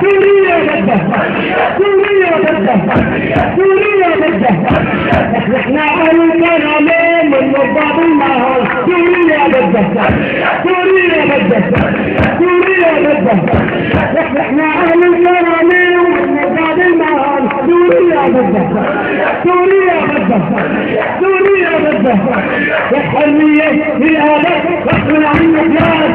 سوريا بده سوريا بده سوريا بده إحنا أهل الكرامين من وضع بالنهار سوريا بده سوريا بده سوريا بده إحنا أهل الكرامين من وضع بالنهار سوريا بده سوريا بده سوريا بده يا حرية في الهدف غصب عنك يا